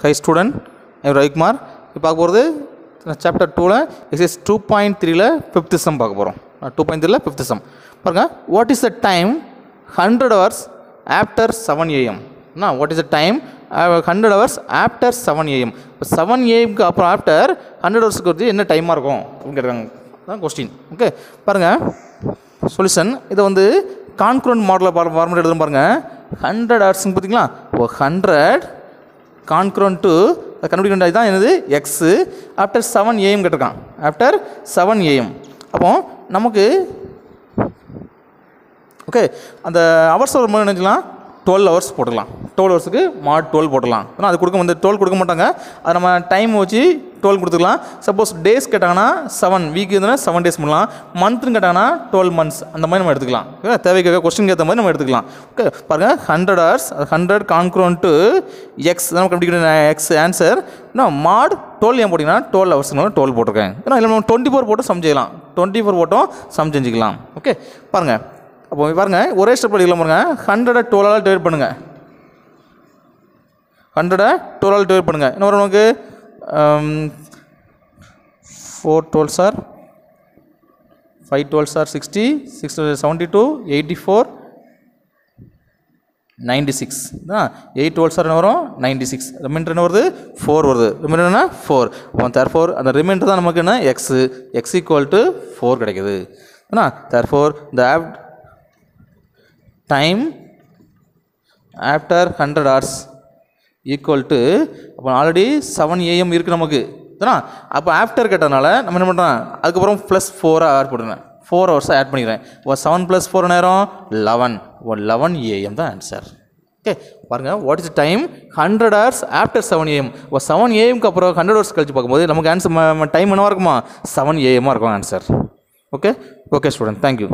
High student Ravikumar இப்போ பார்க்க போகிறது சாப்டர் டூவில் எக்ஸைஸ் டூ பாயிண்ட் த்ரீல ஃபிஃப்த் சம் பார்க்க போகிறோம் டூ பாயிண்ட் த்ரீல ஃபிஃப்த் சம் பாருங்கள் what is the time hundred hours after seven AM என்ன what is the time hundred hours after seven AM இப்போ செவன் ஏஎம்க்கு அப்புறம் ஆஃப்டர் ஹண்ட்ரட் ஹவர்ஸ்க்கு வந்து என்ன டைமாக இருக்கும்? அப்படின்னு கேட்குறாங்க. தான் கொஸ்டின் ஓகே பாருங்கள் சொல்யூஷன் இதை வந்து கான்குரண்ட் மாடலில் பாரு ஃபார்மெட் எழுதும் பாருங்கள் ஹண்ட்ரட் ஹவர்ஸ்னு பார்த்தீங்களா ஓ ஹண்ட்ரட் கான்க்ரோன் டு கண்டுபிடிக்க தான் என்னது? எக்ஸு ஆஃப்டர் செவன் ஏஎம் கேட்டிருக்கான். ஆஃப்டர் செவன் ஏஎம் அப்போ நமக்கு ஓகே அந்த ஹவர்ஸ் ஒரு மாதிரி டுவெல் ஹவர்ஸ் போட்டுக்கலாம். டுவெல் ஹவர்ஸுக்கு மாட் டுவெல் போட்டுக்கலாம். ஆனால் அது கொடுக்க வந்து டுவெல் கொடுக்க மாட்டாங்க. அது நம்ம டைம் வச்சு டுவெல் கொடுத்துக்கலாம். சப்போஸ் டேஸ் கேட்டாங்கன்னா செவன் வீக் இருந்ததுன்னா செவன் டேஸ் பண்ணலாம் மந்த்னு கேட்டாங்கன்னா டுவெல் மந்த்ஸ் அந்த மாதிரி நம்ம எடுத்துக்கலாம். ஓகே தேவைக்காக கொஸ்டின் ஏற்ற மாதிரி நம்ம எடுத்துக்கலாம். ஓகே பாருங்கள் hundred hours hundred congruent to x நம்ம கண்டுபிடிக்கிற எக்ஸ் ஆன்சர் இன்னும் மாட் டுவெல் ஏன் போட்டிங்கன்னா டுவெல் ஹவர்ஸ்னால டுவெல் போட்டிருக்கேன். ஏன்னா இல்லை நம்ம டுவெண்ட்டி ஃபோர் போட்டு சம் செய்யலாம். டுவெண்ட்டி ஃபோர் போட்டோம் சம் செஞ்சுக்கலாம். ஓகே பாருங்கள் அப்போ பாருங்கள் ஒரே ஸ்டெப் படிக்கலாம் பாருங்கள் ஹண்ட்ரடை டுவெலால் டிவைட் பண்ணுங்கள் ஹண்ட்ரடை டுவெலால் டிவைட் பண்ணுங்கள் என்ன வரும் நமக்கு? Four twelve sir five twelve sir sixty six seventy two eighty four ninety six தான் எயிட் டுவெல் சார் என்ன வரும்? நைன்டி சிக்ஸ் ரிமைண்டர் என்ன வருது? ஃபோர் வருது. ரிமைண்டர் என்ன ஃபோர் அப்போ தேர் ஃபோர் அந்த ரிமைண்டர் தான் நமக்கு என்ன? X x equal to four கிடைக்குது. ஏன்னா therefore the up time after hundred hours equal to அப்போ ஆல்ரெடி செவன் ஏஎம் இருக்குது நமக்கு. தானா? அப்போ ஆஃப்டர் கேட்டதுனால நம்ம என்ன பண்ணுறோம் அதுக்கப்புறம் ப்ளஸ் ஃபோராக ஆட் பண்ணுறேன் ஃபோர் ஹவர்ஸாக ஆட் பண்ணிக்கிறேன். இப்போ செவன் ப்ளஸ் ஃபோர் நேரம்? லெவன் ஓ லெவன் ஏஎம் தான் ஆன்சர் ஓகே பாருங்கள் what is time hundred hours after seven AM இப்போ செவன் ஏஎம்க்கு அப்புறம் ஹண்ட்ரட் ஹவர்ஸ் கழிச்சு பார்க்கும்போது நமக்கு ஆன்சர் டைம் என்னவா இருக்குமா? செவன் ஏஎம்மாக இருக்கும் answer okay okay student thank you